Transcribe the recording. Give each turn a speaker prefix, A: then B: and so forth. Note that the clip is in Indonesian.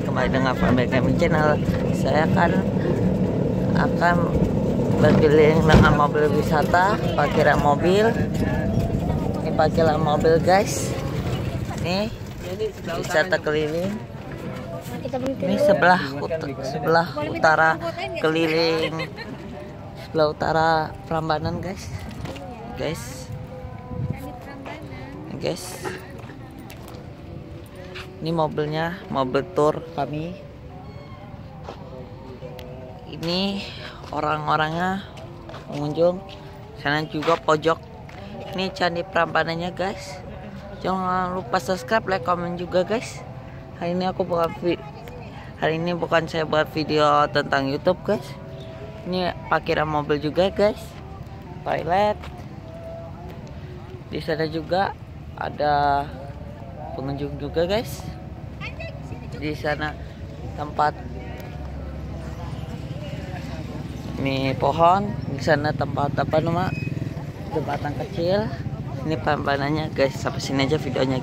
A: kembali dengan Family Gaming Channel saya akan akan berkeliling dengan mobil wisata parkiran mobil. Ini parkiran mobil guys. Ini wisata keliling. Ini sebelah ut- sebelah utara keliling. Sebelah utara Prambanan guys. Guys. Guys ini mobilnya mobil tour kami. Ini orang-orangnya pengunjung. Sana juga pojok. Ini candi Prambanannya guys. Jangan lupa subscribe like komen juga guys. Hari ini aku bukan hari ini bukan saya buat video tentang YouTube guys. Ini parkiran mobil juga guys. Toilet. Di sana juga ada pengunjung juga guys. Di sana tempat ini pohon di sana tempat apa nama jembatan kecil. Ini pambanannya guys. Sampai sini aja videonya guys.